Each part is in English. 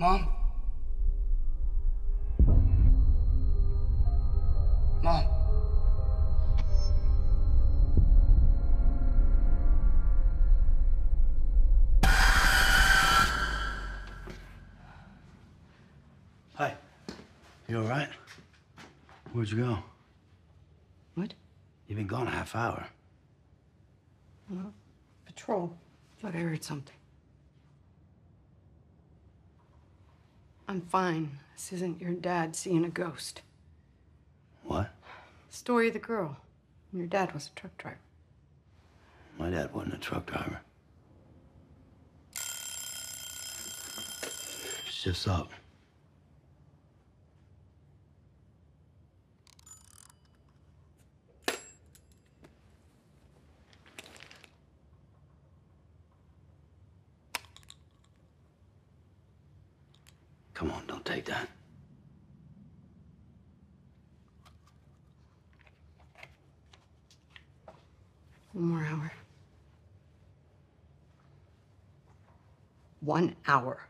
Mom? Mom? Hi. You all right? Where'd you go? What? You've been gone a half hour. Patrol. Thought I heard something. I'm fine. This isn't your dad seeing a ghost. What? Story of the girl. Your dad was a truck driver. My dad wasn't a truck driver. Shift's up. Come on, don't take that. One more hour. One hour.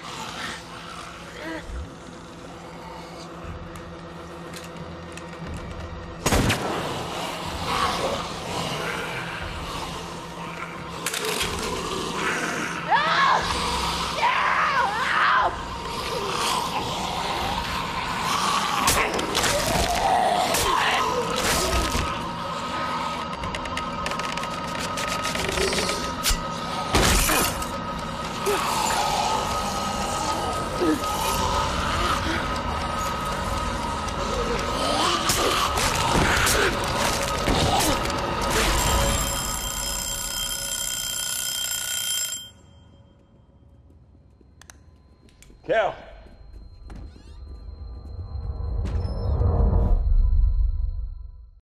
All right. Cal,